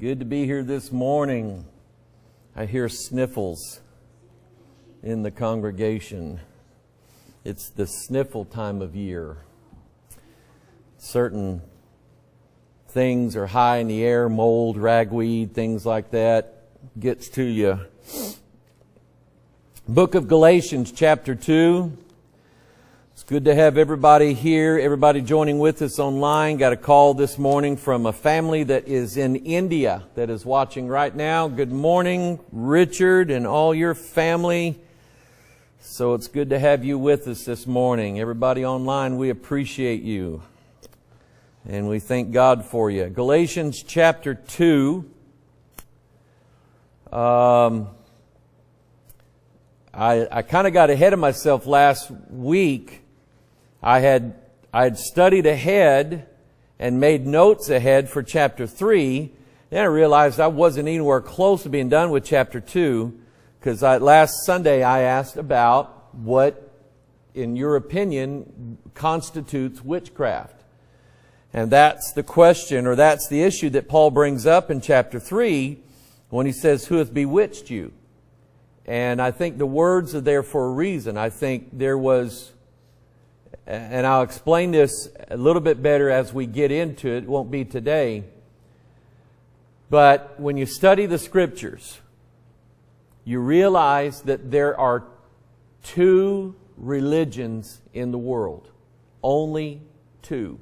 Good to be here this morning. I hear sniffles in the congregation. It's the sniffle time of year. Certain things are high in the air, mold, ragweed, things like that gets to you. Book of Galatians, chapter 2. Good to have everybody here, everybody joining with us online. Got a call this morning from a family that is in India that is watching right now. Good morning, Richard and all your family. So it's good to have you with us this morning. Everybody online, we appreciate you. And we thank God for you. Galatians chapter 2. Um, I, I kind of got ahead of myself last week I had, I had studied ahead and made notes ahead for chapter 3. Then I realized I wasn't anywhere close to being done with chapter 2 because last Sunday I asked about what, in your opinion, constitutes witchcraft. And that's the question, or that's the issue that Paul brings up in chapter 3 when he says, Who hath bewitched you? And I think the words are there for a reason. I think there was and I'll explain this a little bit better as we get into it. It won't be today. But when you study the scriptures, you realize that there are two religions in the world. Only two.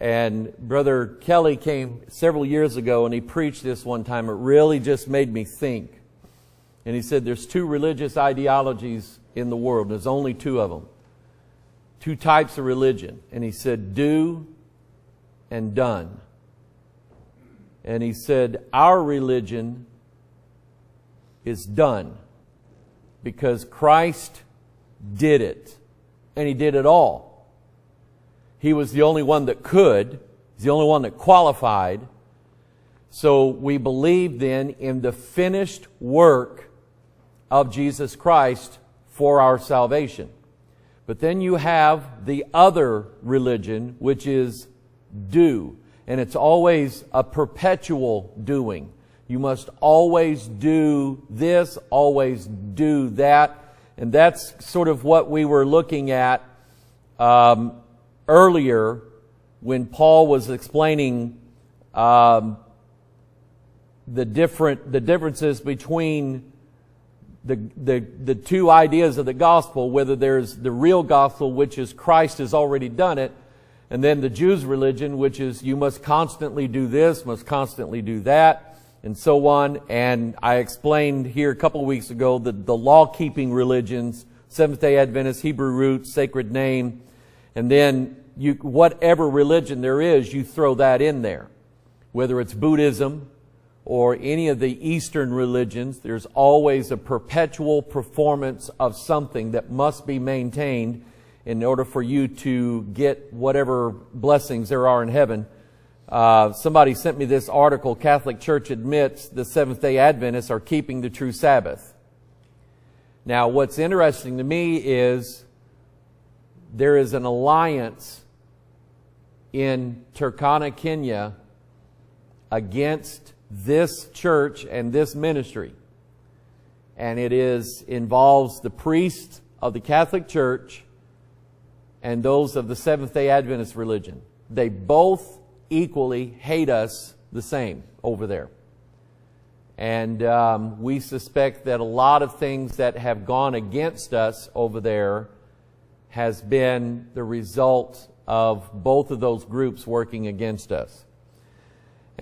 And Brother Kelly came several years ago and he preached this one time. It really just made me think. And he said there's two religious ideologies in the world. There's only two of them two types of religion. And he said, do and done. And he said, our religion is done because Christ did it. And he did it all. He was the only one that could. He's the only one that qualified. So we believe then in the finished work of Jesus Christ for our salvation. But then you have the other religion, which is do. And it's always a perpetual doing. You must always do this, always do that. And that's sort of what we were looking at um, earlier when Paul was explaining um, the different the differences between the, the, the two ideas of the gospel, whether there's the real gospel, which is Christ has already done it, and then the Jews' religion, which is you must constantly do this, must constantly do that, and so on. And I explained here a couple of weeks ago that the law-keeping religions, Seventh-day Adventist, Hebrew roots, sacred name, and then you, whatever religion there is, you throw that in there. Whether it's Buddhism, or any of the Eastern religions, there's always a perpetual performance of something that must be maintained in order for you to get whatever blessings there are in heaven. Uh, somebody sent me this article, Catholic Church admits the Seventh-day Adventists are keeping the true Sabbath. Now, what's interesting to me is there is an alliance in Turkana, Kenya against this church and this ministry. And it is, involves the priests of the Catholic Church and those of the Seventh day Adventist religion. They both equally hate us the same over there. And um, we suspect that a lot of things that have gone against us over there has been the result of both of those groups working against us.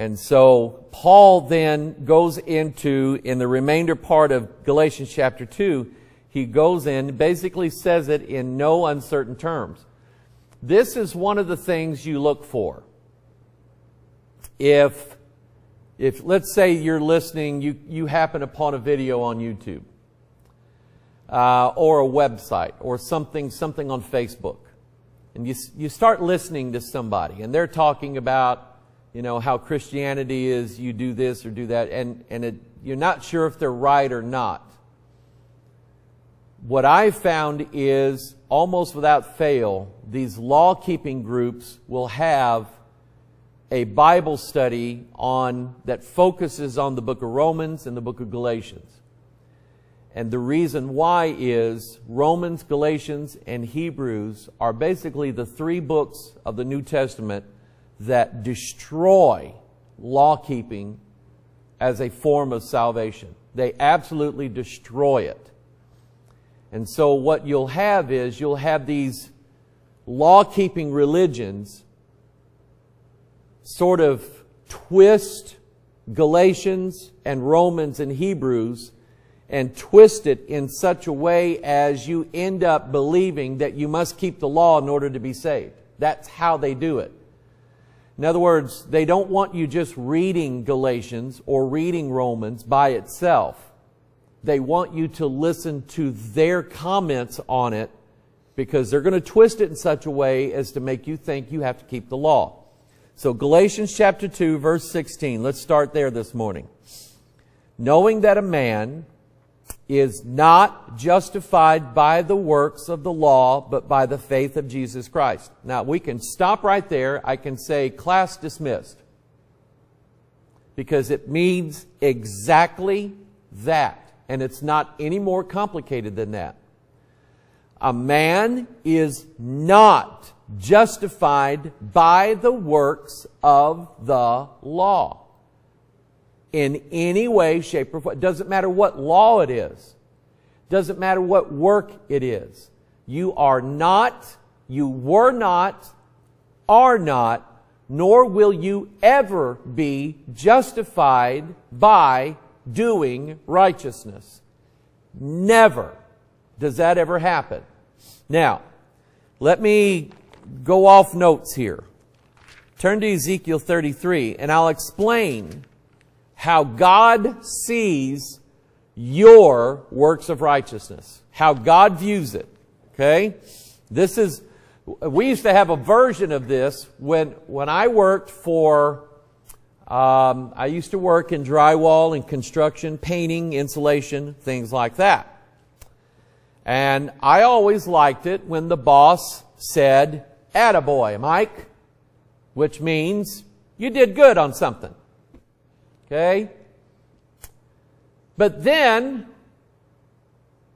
And so Paul then goes into, in the remainder part of Galatians chapter 2, he goes in, basically says it in no uncertain terms. This is one of the things you look for. If, if let's say you're listening, you, you happen upon a video on YouTube, uh, or a website, or something, something on Facebook, and you, you start listening to somebody, and they're talking about you know, how Christianity is you do this or do that, and, and it, you're not sure if they're right or not. What I've found is, almost without fail, these law keeping groups will have a Bible study on that focuses on the book of Romans and the book of Galatians. And the reason why is Romans, Galatians, and Hebrews are basically the three books of the New Testament that destroy law keeping as a form of salvation. They absolutely destroy it. And so what you'll have is you'll have these law keeping religions sort of twist Galatians and Romans and Hebrews and twist it in such a way as you end up believing that you must keep the law in order to be saved. That's how they do it. In other words, they don't want you just reading Galatians or reading Romans by itself. They want you to listen to their comments on it because they're going to twist it in such a way as to make you think you have to keep the law. So Galatians chapter 2 verse 16. Let's start there this morning. Knowing that a man is not justified by the works of the law, but by the faith of Jesus Christ. Now, we can stop right there. I can say class dismissed. Because it means exactly that. And it's not any more complicated than that. A man is not justified by the works of the law in any way, shape, or form. Doesn't matter what law it is. Doesn't matter what work it is. You are not, you were not, are not, nor will you ever be justified by doing righteousness. Never does that ever happen. Now, let me go off notes here. Turn to Ezekiel 33 and I'll explain how God sees your works of righteousness, how God views it. Okay? This is, we used to have a version of this when, when I worked for, um, I used to work in drywall and construction, painting, insulation, things like that. And I always liked it when the boss said, attaboy, Mike, which means you did good on something. Okay? But then,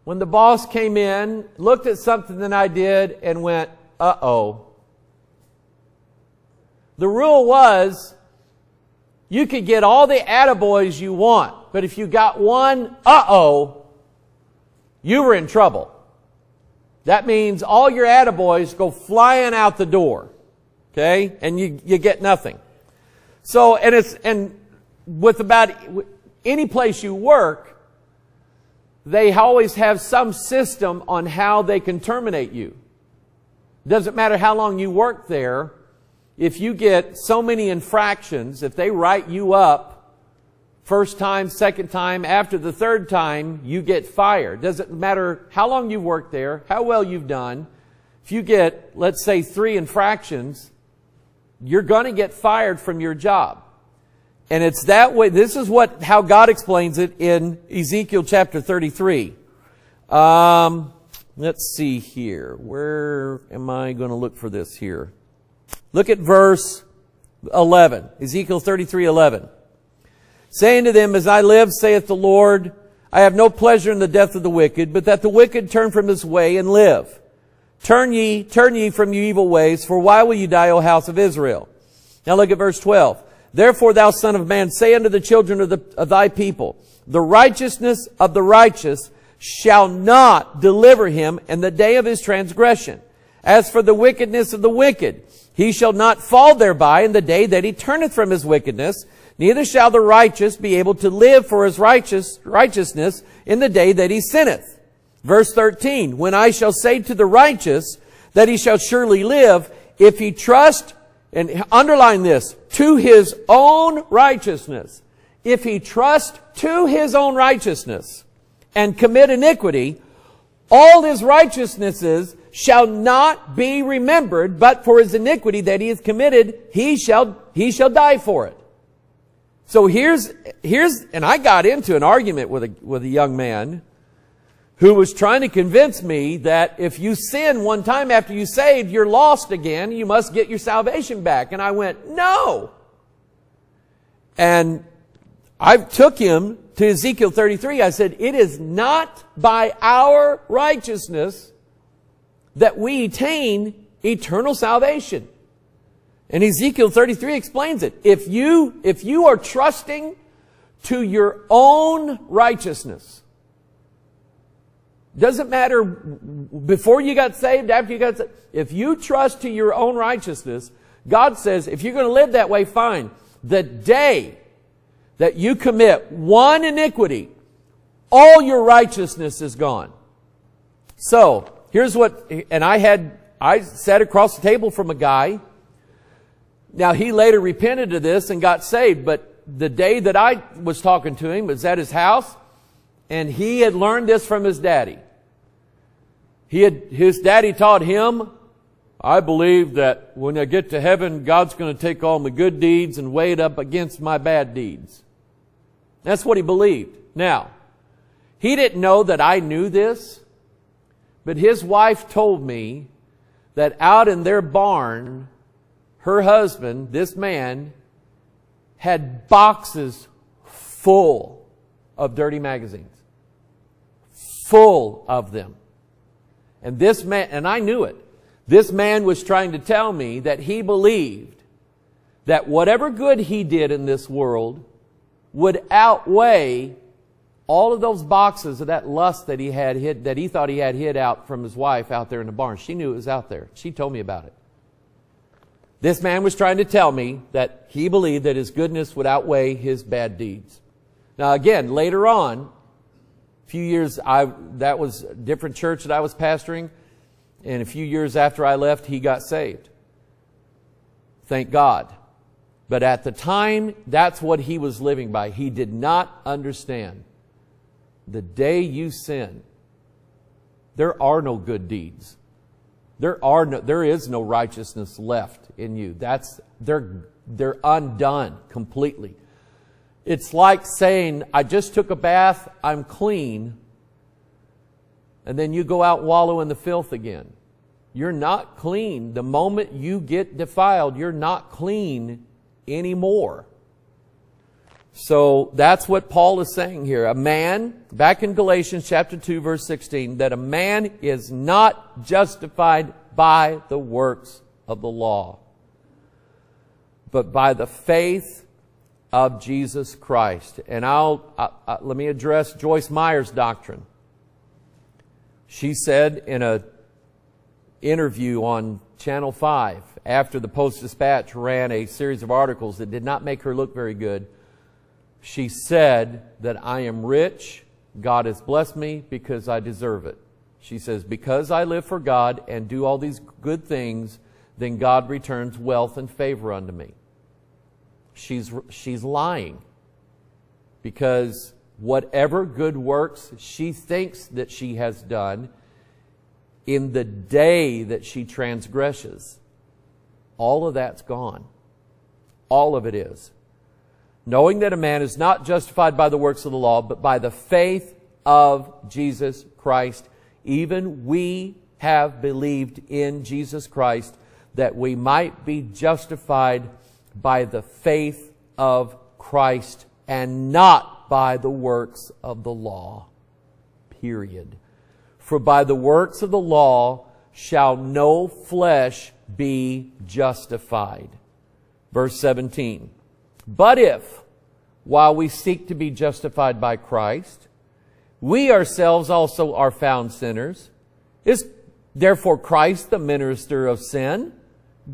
when the boss came in, looked at something that I did, and went, uh oh. The rule was you could get all the attaboys you want, but if you got one, uh oh, you were in trouble. That means all your attaboys go flying out the door. Okay? And you, you get nothing. So, and it's, and with about any place you work, they always have some system on how they can terminate you. Doesn't matter how long you work there. If you get so many infractions, if they write you up first time, second time, after the third time, you get fired. Doesn't matter how long you've worked there, how well you've done. If you get, let's say, three infractions, you're going to get fired from your job. And it's that way. This is what, how God explains it in Ezekiel chapter 33. Um, let's see here. Where am I going to look for this here? Look at verse 11. Ezekiel 33, 11. Saying to them, As I live, saith the Lord, I have no pleasure in the death of the wicked, but that the wicked turn from his way and live. Turn ye, turn ye from your evil ways, for why will you die, O house of Israel? Now look at verse 12. Therefore, thou son of man, say unto the children of, the, of thy people, the righteousness of the righteous shall not deliver him in the day of his transgression. As for the wickedness of the wicked, he shall not fall thereby in the day that he turneth from his wickedness, neither shall the righteous be able to live for his righteous, righteousness in the day that he sinneth. Verse 13, when I shall say to the righteous that he shall surely live, if he trust and underline this, to his own righteousness. If he trust to his own righteousness and commit iniquity, all his righteousnesses shall not be remembered, but for his iniquity that he has committed, he shall, he shall die for it. So here's, here's, and I got into an argument with a, with a young man who was trying to convince me that if you sin one time after you saved, you're lost again. You must get your salvation back. And I went, no, And I took him to Ezekiel 33. I said, it is not by our righteousness that we attain eternal salvation. And Ezekiel 33 explains it. If you, if you are trusting to your own righteousness, doesn't matter before you got saved, after you got saved. If you trust to your own righteousness, God says, if you're going to live that way, fine. The day that you commit one iniquity, all your righteousness is gone. So, here's what, and I had, I sat across the table from a guy. Now, he later repented of this and got saved, but the day that I was talking to him was at his house, and he had learned this from his daddy. He had, his daddy taught him, I believe that when I get to heaven, God's going to take all my good deeds and weigh it up against my bad deeds. That's what he believed. Now, he didn't know that I knew this, but his wife told me that out in their barn, her husband, this man, had boxes full of dirty magazines. Full of them. And this man, and I knew it. This man was trying to tell me that he believed that whatever good he did in this world would outweigh all of those boxes of that lust that he had hid, that he thought he had hid out from his wife out there in the barn. She knew it was out there. She told me about it. This man was trying to tell me that he believed that his goodness would outweigh his bad deeds. Now again, later on, a few years, I, that was a different church that I was pastoring. And a few years after I left, he got saved. Thank God. But at the time, that's what he was living by. He did not understand. The day you sin, there are no good deeds. There are no, there is no righteousness left in you. That's, they're, they're undone completely. It's like saying, I just took a bath, I'm clean, and then you go out wallow in the filth again. You're not clean. The moment you get defiled, you're not clean anymore. So that's what Paul is saying here. A man, back in Galatians chapter 2 verse 16, that a man is not justified by the works of the law, but by the faith of Jesus Christ. And I'll, let me address Joyce Meyer's doctrine. She said in a interview on Channel 5 after the Post-Dispatch ran a series of articles that did not make her look very good, she said that I am rich, God has blessed me because I deserve it. She says, because I live for God and do all these good things, then God returns wealth and favor unto me she's, she's lying. Because whatever good works she thinks that she has done, in the day that she transgresses, all of that's gone. All of it is. Knowing that a man is not justified by the works of the law, but by the faith of Jesus Christ, even we have believed in Jesus Christ that we might be justified by the faith of Christ and not by the works of the law. Period. For by the works of the law shall no flesh be justified. Verse 17. But if, while we seek to be justified by Christ, we ourselves also are found sinners, is therefore Christ the minister of sin?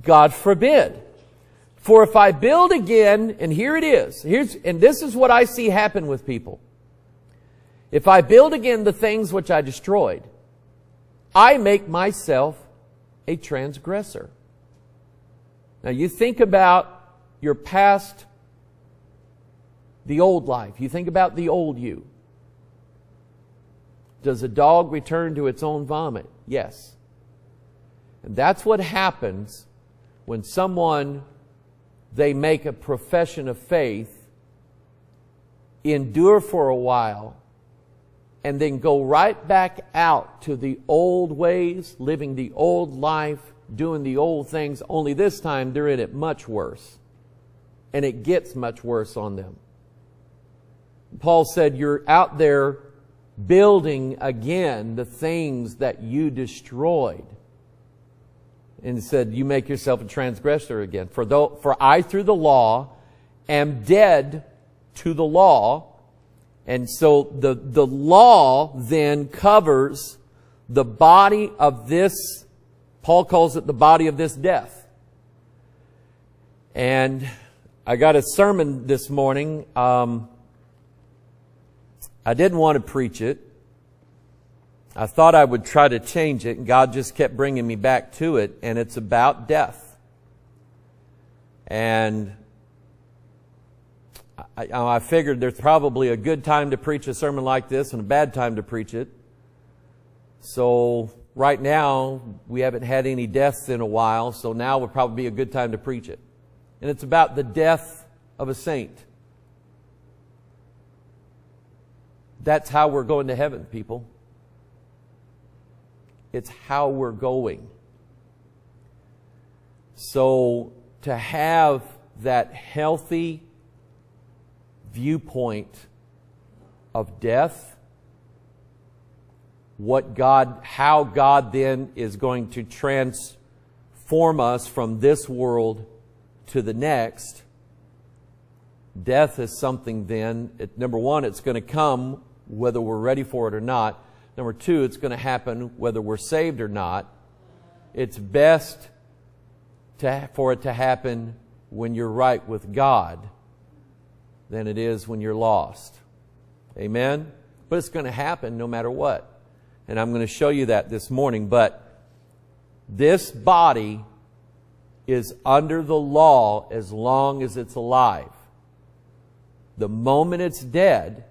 God forbid. For if I build again, and here it is, here's, and this is what I see happen with people. If I build again the things which I destroyed, I make myself a transgressor. Now you think about your past, the old life. You think about the old you. Does a dog return to its own vomit? Yes. And that's what happens when someone they make a profession of faith, endure for a while, and then go right back out to the old ways, living the old life, doing the old things, only this time they're in it much worse. and it gets much worse on them. Paul said, You're out there building again the things that you destroyed. And said, You make yourself a transgressor again. For, though, for I, through the law, am dead to the law. And so the, the law then covers the body of this, Paul calls it the body of this death. And I got a sermon this morning. Um, I didn't want to preach it. I thought I would try to change it, and God just kept bringing me back to it, and it's about death. And I, I, figured there's probably a good time to preach a sermon like this and a bad time to preach it. So right now, we haven't had any deaths in a while, so now would probably be a good time to preach it. And it's about the death of a saint. That's how we're going to heaven, people. It's how we're going. So to have that healthy viewpoint of death, what God, how God then is going to transform us from this world to the next. Death is something then, it, number one, it's going to come whether we're ready for it or not. Number two, it's going to happen whether we're saved or not. It's best to, for it to happen when you're right with God than it is when you're lost. Amen? But it's going to happen no matter what. And I'm going to show you that this morning. But this body is under the law as long as it's alive. The moment it's dead,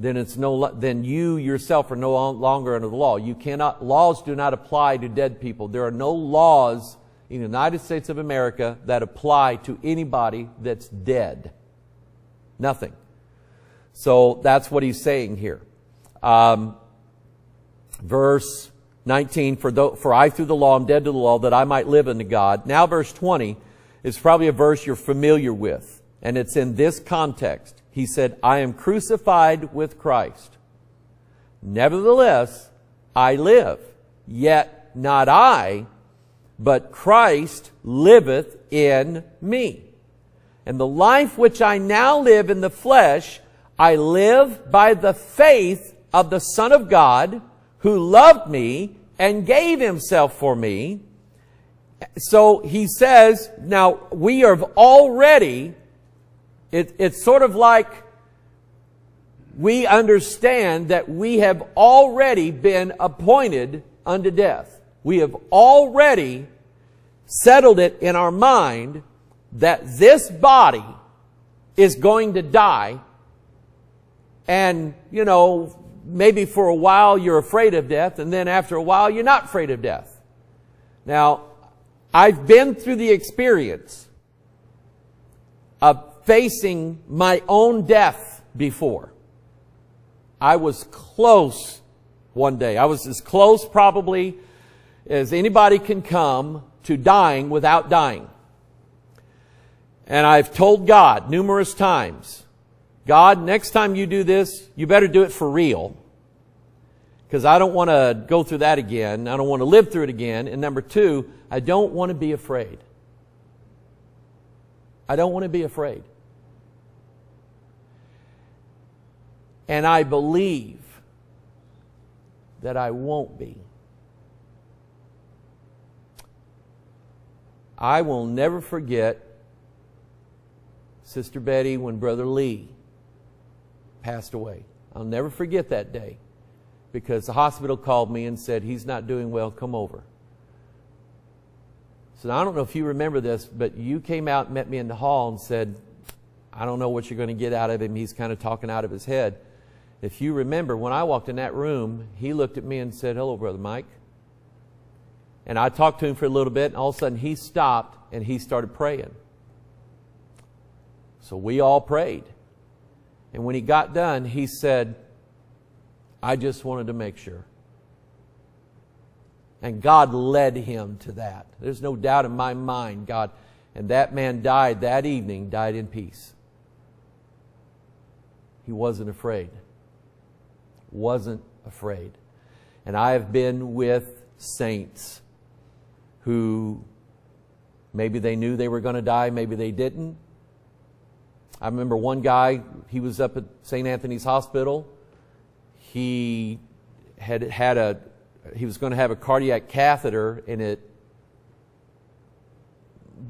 then it's no, then you yourself are no longer under the law. You cannot, laws do not apply to dead people. There are no laws in the United States of America that apply to anybody that's dead. Nothing. So that's what he's saying here. Um, verse 19, for, the, for I through the law am dead to the law that I might live unto God. Now verse 20 is probably a verse you're familiar with. And it's in this context. He said, I am crucified with Christ. Nevertheless, I live. Yet not I, but Christ liveth in me. And the life which I now live in the flesh, I live by the faith of the Son of God who loved me and gave himself for me. So he says, now we have already, it, it's sort of like we understand that we have already been appointed unto death. We have already settled it in our mind that this body is going to die and, you know, maybe for a while you're afraid of death and then after a while you're not afraid of death. Now, I've been through the experience of facing my own death before. I was close one day. I was as close probably as anybody can come to dying without dying. And I've told God numerous times, God, next time you do this, you better do it for real. Because I don't want to go through that again. I don't want to live through it again. And number two, I don't want to be afraid. I don't want to be afraid. And I believe that I won't be. I will never forget Sister Betty when Brother Lee passed away. I'll never forget that day because the hospital called me and said, He's not doing well, come over. So I don't know if you remember this, but you came out and met me in the hall and said, I don't know what you're going to get out of him. He's kind of talking out of his head. If you remember, when I walked in that room, he looked at me and said, Hello, Brother Mike. And I talked to him for a little bit, and all of a sudden he stopped and he started praying. So we all prayed. And when he got done, he said, I just wanted to make sure. And God led him to that. There's no doubt in my mind, God, And that man died that evening, died in peace. He wasn't afraid. Wasn't afraid. And I have been with saints who maybe they knew they were going to die, maybe they didn't. I remember one guy, he was up at St. Anthony's Hospital. He had had a, he was going to have a cardiac catheterization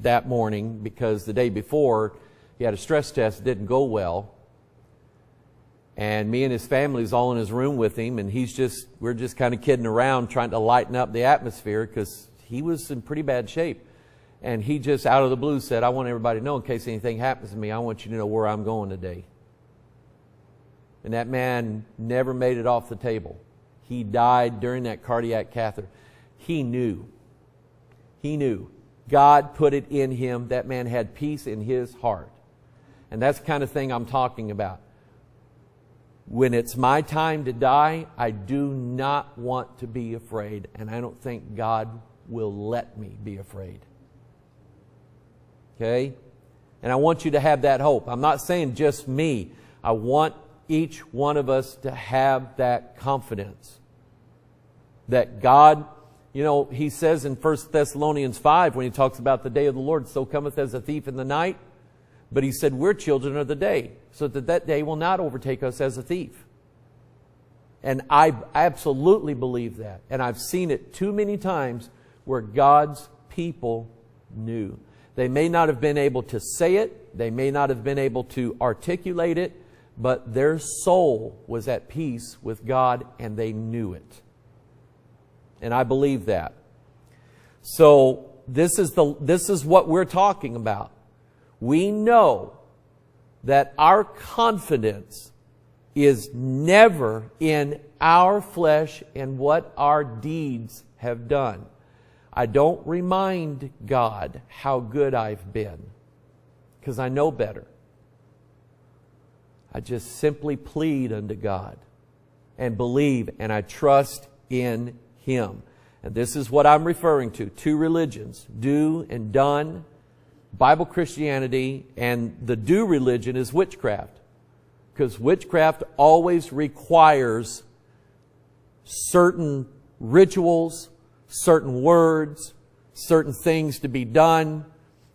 that morning because the day before he had a stress test, that didn't go well. And me and his family is all in his room with him, and he's just, we're just kind of kidding around trying to lighten up the atmosphere because he was in pretty bad shape. And he just out of the blue said, I want everybody to know in case anything happens to me, I want you to know where I'm going today. And that man never made it off the table. He died during that cardiac catheter. He knew. He knew. God put it in him. That man had peace in his heart. And that's the kind of thing I'm talking about. When it's my time to die, I do not want to be afraid, and I don't think God will let me be afraid. Okay? And I want you to have that hope. I'm not saying just me. I want each one of us to have that confidence that God, you know, he says in 1 Thessalonians 5 when he talks about the day of the Lord, so cometh as a thief in the night. But he said, we're children of the day, so that that day will not overtake us as a thief. And I absolutely believe that. And I've seen it too many times where God's people knew. They may not have been able to say it, they may not have been able to articulate it, but their soul was at peace with God and they knew it. And I believe that. So this is the this is what we're talking about. We know that our confidence is never in our flesh and what our deeds have done. I don't remind God how good I've been because I know better. I just simply plead unto God and believe and I trust in Him. And this is what I'm referring to two religions, do and done, Bible Christianity, and the do religion is witchcraft. Because witchcraft always requires certain rituals, certain words, certain things to be done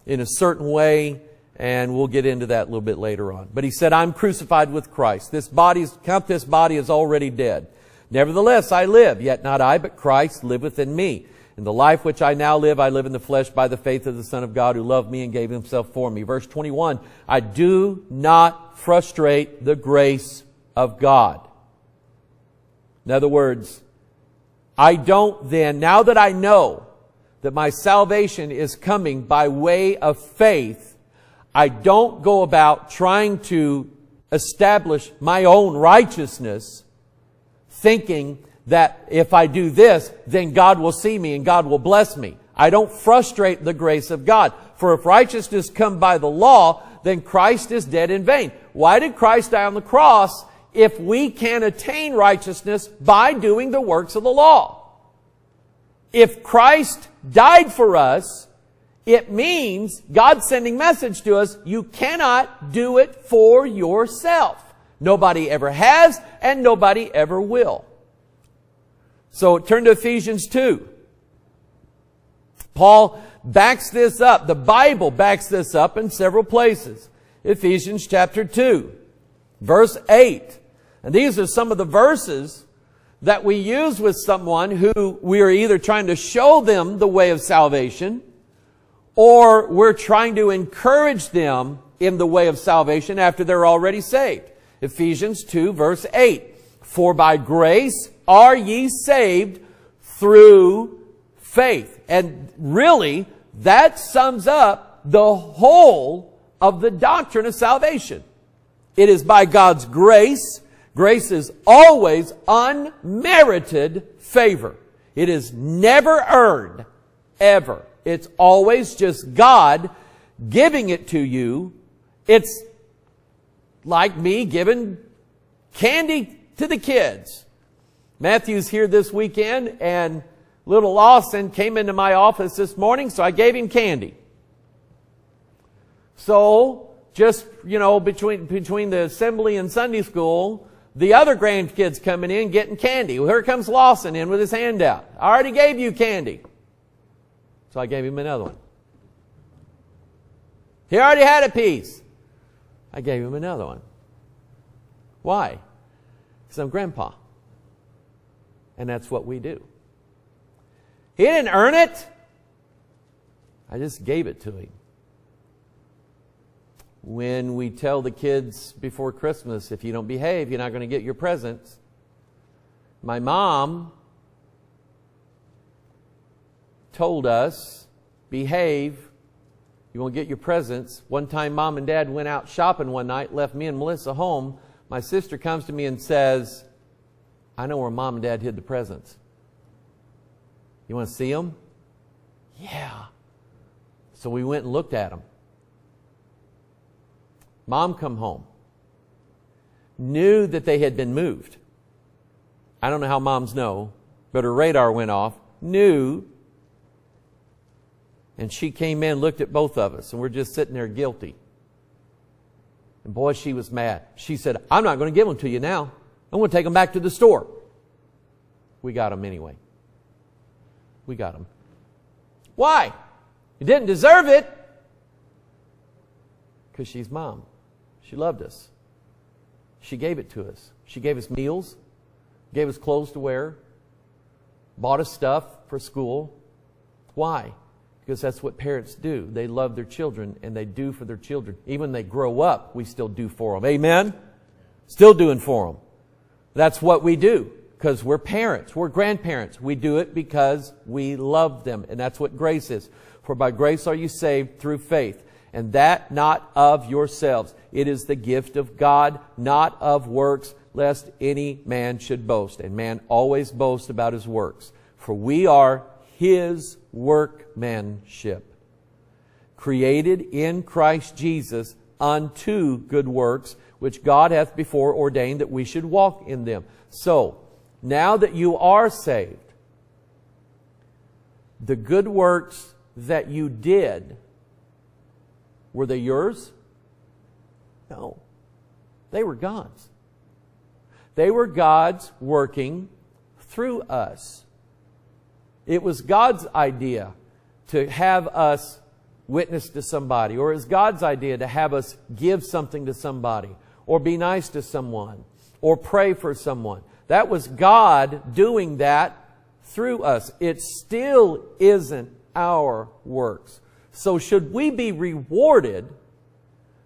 in a certain way, and we'll get into that a little bit later on. But he said, I'm crucified with Christ. This body, count this body is already dead. Nevertheless, I live, yet not I, but Christ liveth in me. In the life which I now live, I live in the flesh by the faith of the Son of God who loved me and gave himself for me. Verse 21, I do not frustrate the grace of God. In other words, I don't then, now that I know that my salvation is coming by way of faith, I don't go about trying to establish my own righteousness, thinking that if I do this, then God will see me and God will bless me. I don't frustrate the grace of God. For if righteousness come by the law, then Christ is dead in vain. Why did Christ die on the cross if we can attain righteousness by doing the works of the law? If Christ died for us, it means God sending message to us, you cannot do it for yourself. Nobody ever has and nobody ever will. So turn to Ephesians 2. Paul backs this up. The Bible backs this up in several places. Ephesians chapter 2, verse 8. And these are some of the verses that we use with someone who we are either trying to show them the way of salvation or we're trying to encourage them in the way of salvation after they're already saved. Ephesians 2 verse 8. For by grace are ye saved through faith. And really, that sums up the whole of the doctrine of salvation. It is by God's grace. Grace is always unmerited favor. It is never earned, ever. It's always just God giving it to you. It's like me giving candy to the kids. Matthew's here this weekend and little Lawson came into my office this morning, so I gave him candy. So, just, you know, between, between the assembly and Sunday school, the other grandkids coming in getting candy. Well, here comes Lawson in with his hand out. I already gave you candy. So I gave him another one. He already had a piece. I gave him another one. Why? Because I'm grandpa. And that's what we do. He didn't earn it. I just gave it to him. When we tell the kids before Christmas, if you don't behave, you're not going to get your presents. My mom told us, behave, you won't get your presents. One time, mom and dad went out shopping one night, left me and Melissa home. My sister comes to me and says, I know where mom and dad hid the presents. You want to see them? Yeah. So we went and looked at them. Mom come home. Knew that they had been moved. I don't know how moms know, but her radar went off. Knew and she came in, looked at both of us, and we're just sitting there guilty. And boy, she was mad. She said, I'm not going to give them to you now. I'm going to take them back to the store. We got them anyway. We got them. Why? You didn't deserve it. Because she's mom. She loved us. She gave it to us. She gave us meals, gave us clothes to wear, bought us stuff for school. Why? because that's what parents do. They love their children and they do for their children. Even when they grow up, we still do for them. Amen? Still doing for them. That's what we do because we're parents. We're grandparents. We do it because we love them. And that's what grace is. For by grace are you saved through faith. And that not of yourselves. It is the gift of God, not of works, lest any man should boast. And man always boasts about his works. For we are his workmanship, created in Christ Jesus unto good works, which God hath before ordained that we should walk in them. So, now that you are saved, the good works that you did, were they yours? No. They were God's. They were God's working through us. It was God's idea to have us witness to somebody, or it's God's idea to have us give something to somebody, or be nice to someone, or pray for someone. That was God doing that through us. It still isn't our works. So should we be rewarded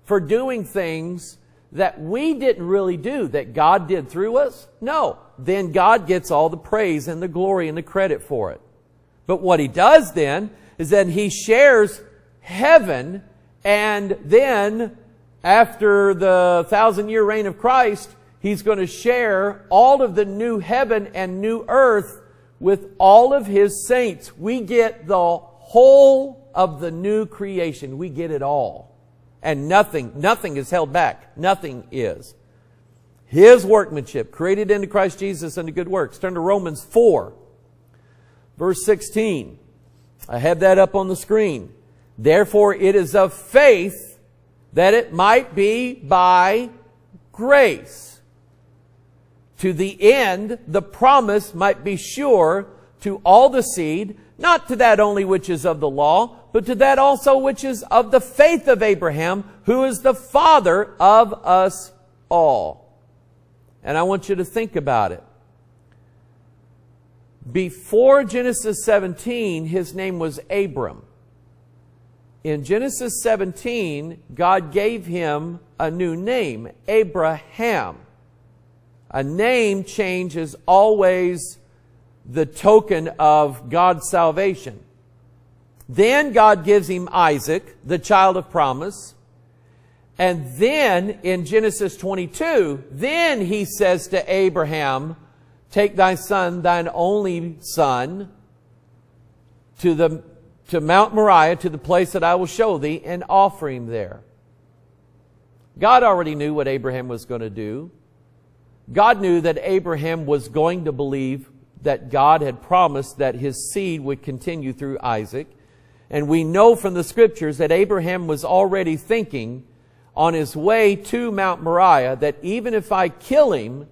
for doing things that we didn't really do, that God did through us? No. Then God gets all the praise and the glory and the credit for it. But what he does then is that he shares heaven and then after the thousand year reign of Christ, he's going to share all of the new heaven and new earth with all of his saints. We get the whole of the new creation. We get it all. And nothing, nothing is held back. Nothing is. His workmanship, created into Christ Jesus unto good works. Turn to Romans 4. Verse 16. I have that up on the screen. Therefore it is of faith that it might be by grace. To the end the promise might be sure to all the seed, not to that only which is of the law, but to that also which is of the faith of Abraham, who is the father of us all. And I want you to think about it. Before Genesis 17, his name was Abram. In Genesis 17, God gave him a new name, Abraham. A name change is always the token of God's salvation. Then God gives him Isaac, the child of promise. And then in Genesis 22, then he says to Abraham, Take thy son, thine only son, to the to Mount Moriah, to the place that I will show thee, and offer him there. God already knew what Abraham was going to do. God knew that Abraham was going to believe that God had promised that his seed would continue through Isaac. And we know from the scriptures that Abraham was already thinking on his way to Mount Moriah that even if I kill him,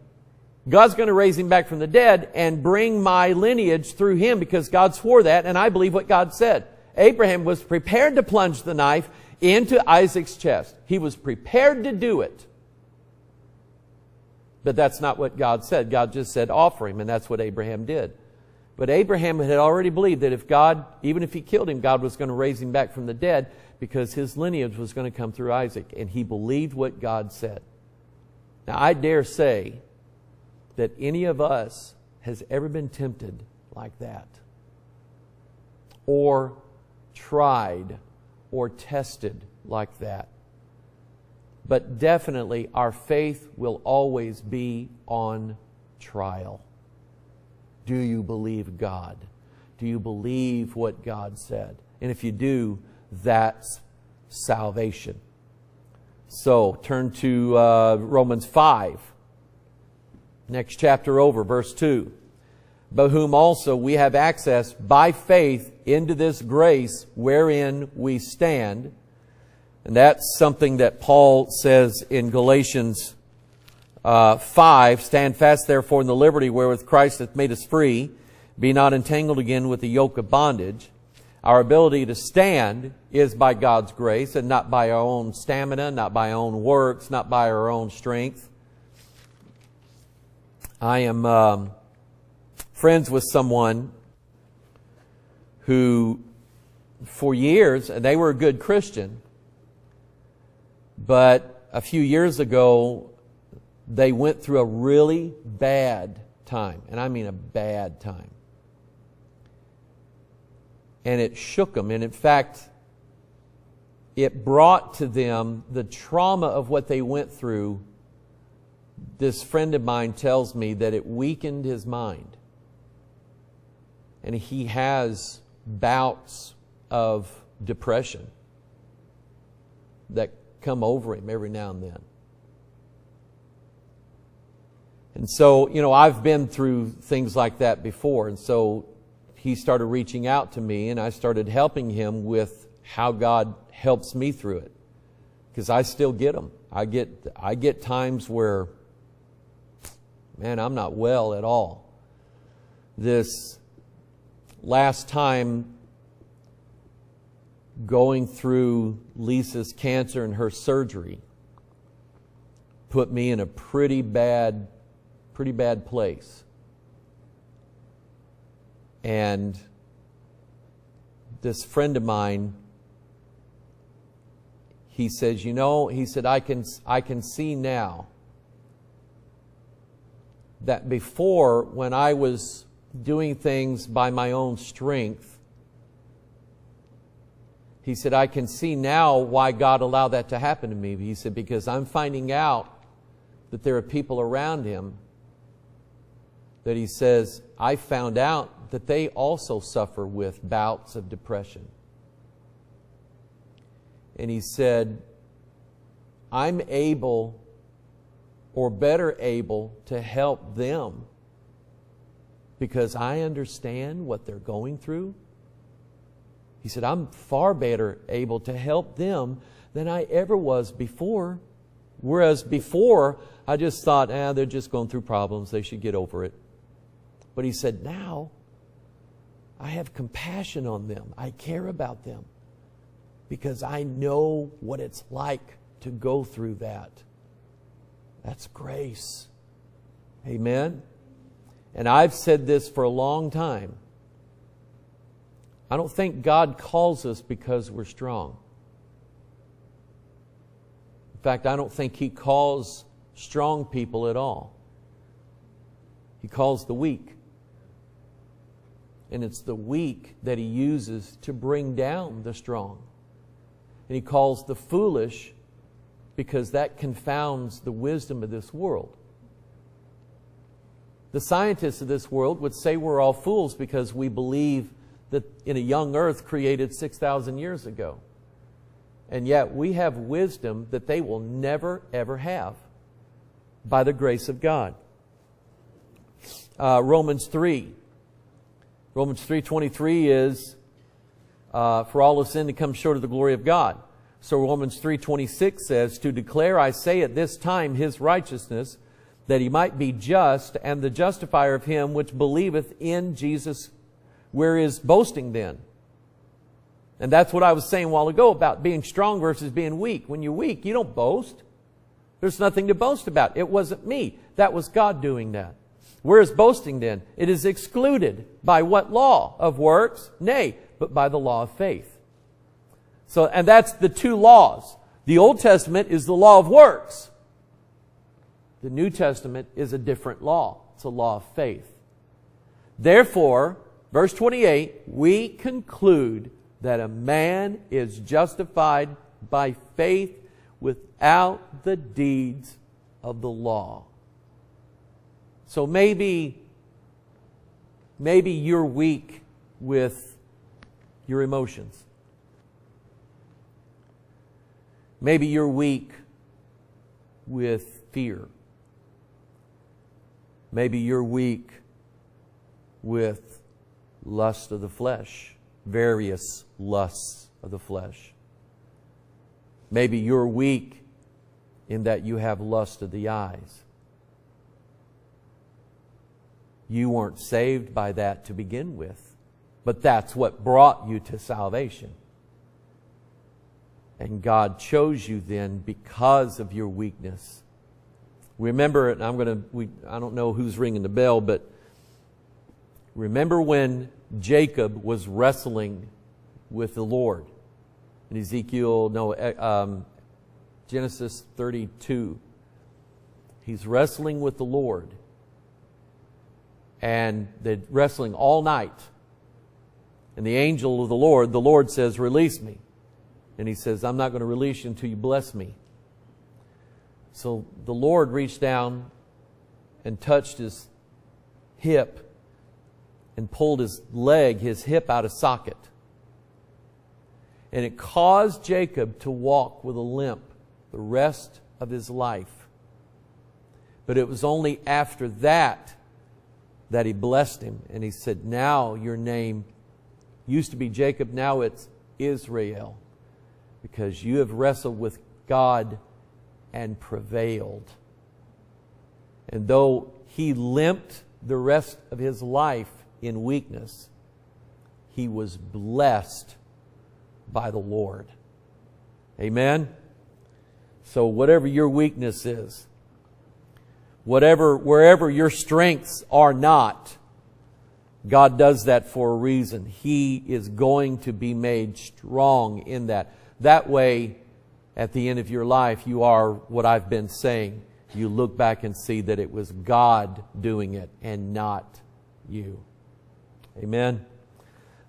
God's going to raise him back from the dead and bring my lineage through him because God swore that and I believe what God said. Abraham was prepared to plunge the knife into Isaac's chest. He was prepared to do it. But that's not what God said. God just said offer him and that's what Abraham did. But Abraham had already believed that if God, even if he killed him, God was going to raise him back from the dead because his lineage was going to come through Isaac. And he believed what God said. Now, I dare say that any of us has ever been tempted like that or tried or tested like that. But definitely, our faith will always be on trial. Do you believe God? Do you believe what God said? And if you do, that's salvation. So turn to uh, Romans 5. Next chapter over, verse 2. But whom also we have access by faith into this grace wherein we stand. And that's something that Paul says in Galatians uh, 5, stand fast therefore in the liberty wherewith Christ hath made us free. Be not entangled again with the yoke of bondage. Our ability to stand is by God's grace and not by our own stamina, not by our own works, not by our own strength. I am um, friends with someone who, for years, they were a good Christian, but a few years ago, they went through a really bad time. And I mean a bad time. And it shook them. And in fact, it brought to them the trauma of what they went through. This friend of mine tells me that it weakened his mind. And he has bouts of depression that come over him every now and then. And so, you know, I've been through things like that before. And so he started reaching out to me and I started helping him with how God helps me through it. Because I still get them. I get, I get times where, man, I'm not well at all. This last time going through Lisa's cancer and her surgery put me in a pretty bad pretty bad place. And this friend of mine, he says, you know, he said, I can, I can see now that before when I was doing things by my own strength, he said, I can see now why God allowed that to happen to me. He said, because I'm finding out that there are people around him that he says, I found out that they also suffer with bouts of depression. And he said, I'm able or better able to help them because I understand what they're going through. He said, I'm far better able to help them than I ever was before. Whereas before, I just thought, ah, they're just going through problems. They should get over it. But he said, now I have compassion on them. I care about them because I know what it's like to go through that. That's grace. Amen? And I've said this for a long time. I don't think God calls us because we're strong. In fact, I don't think He calls strong people at all. He calls the weak. And it's the weak that he uses to bring down the strong. And he calls the foolish because that confounds the wisdom of this world. The scientists of this world would say we're all fools because we believe that in a young earth created 6,000 years ago. And yet we have wisdom that they will never, ever have by the grace of God. Uh, Romans 3 Romans 3.23 is uh, for all have sinned to come short of the glory of God. So Romans 3.26 says, To declare, I say at this time, his righteousness, that he might be just and the justifier of him which believeth in Jesus. Where is boasting then? And that's what I was saying a while ago about being strong versus being weak. When you're weak, you don't boast. There's nothing to boast about. It wasn't me. That was God doing that. Where is boasting then? It is excluded by what law? Of works? Nay, but by the law of faith. So, and that's the two laws. The Old Testament is the law of works. The New Testament is a different law. It's a law of faith. Therefore, verse 28, we conclude that a man is justified by faith without the deeds of the law. So maybe, maybe you're weak with your emotions. Maybe you're weak with fear. Maybe you're weak with lust of the flesh, various lusts of the flesh. Maybe you're weak in that you have lust of the eyes. You weren't saved by that to begin with, but that's what brought you to salvation. And God chose you then because of your weakness. Remember, and I'm going to, we, I don't know who's ringing the bell, but remember when Jacob was wrestling with the Lord in Ezekiel, no, eh, um, Genesis 32. He's wrestling with the Lord. And they're wrestling all night. And the angel of the Lord, the Lord says, Release me. And he says, I'm not going to release you until you bless me. So the Lord reached down and touched his hip and pulled his leg, his hip out of socket. And it caused Jacob to walk with a limp the rest of his life. But it was only after that that he blessed him. And he said, Now your name used to be Jacob, now it's Israel, because you have wrestled with God and prevailed. And though he limped the rest of his life in weakness, he was blessed by the Lord. Amen? So, whatever your weakness is, whatever, wherever your strengths are not, God does that for a reason. He is going to be made strong in that. That way, at the end of your life, you are what I've been saying. You look back and see that it was God doing it and not you. Amen.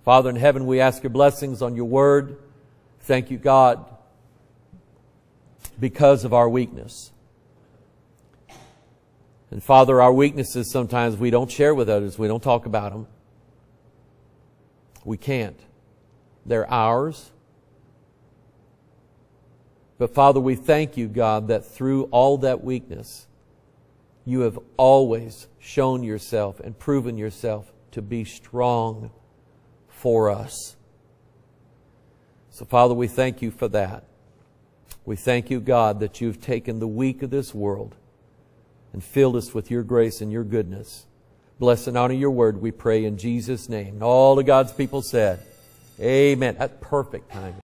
Father in heaven, we ask your blessings on your word. Thank you, God, because of our weakness. And Father, our weaknesses sometimes we don't share with others. We don't talk about them. We can't. They're ours. But Father, we thank you, God, that through all that weakness, you have always shown yourself and proven yourself to be strong for us. So, Father, we thank you for that. We thank you, God, that you've taken the weak of this world and filled us with your grace and your goodness. Bless and honor your word, we pray in Jesus' name. All the God's people said, Amen. That's perfect timing.